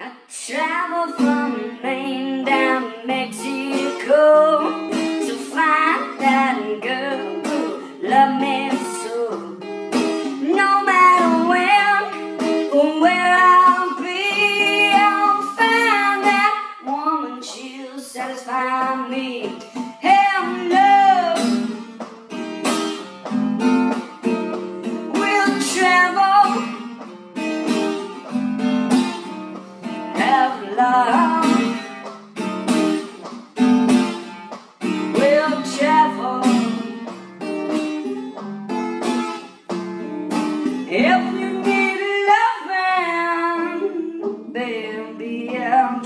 I travel from Maine down Mexico to find that girl who loved me so. No matter when or where I'll be, I'll find that woman. She'll satisfy me. love will travel. If you need a love then be I'm